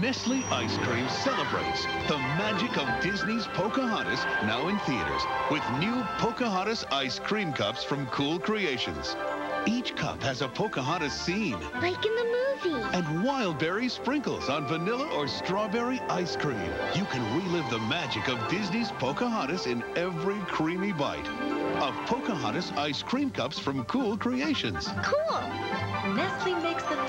Nestle Ice Cream celebrates the magic of Disney's Pocahontas now in theaters with new Pocahontas ice cream cups from Cool Creations. Each cup has a Pocahontas scene. Like in the movie. And wild berry sprinkles on vanilla or strawberry ice cream. You can relive the magic of Disney's Pocahontas in every creamy bite. Of Pocahontas ice cream cups from Cool Creations. Cool. Nestle makes the.